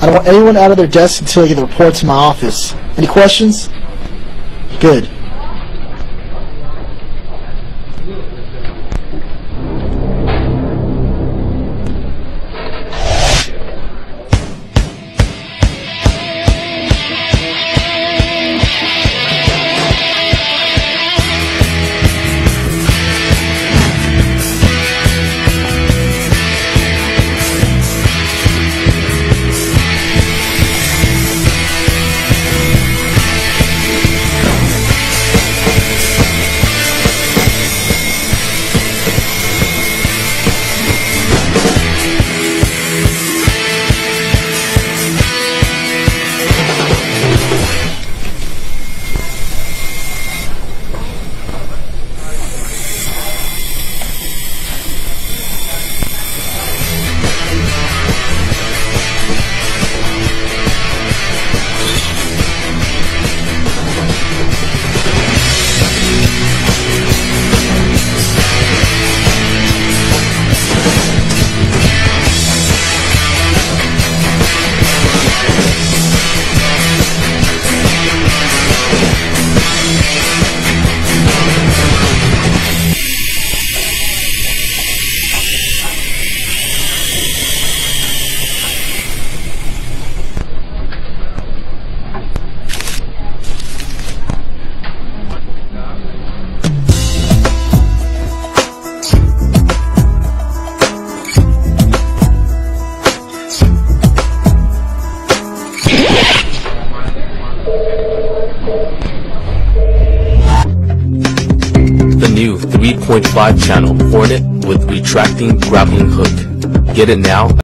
I don't want anyone out of their desk until I get the report to my office. Any questions? Good. New 3.5 channel Hornet with retracting grappling hook. Get it now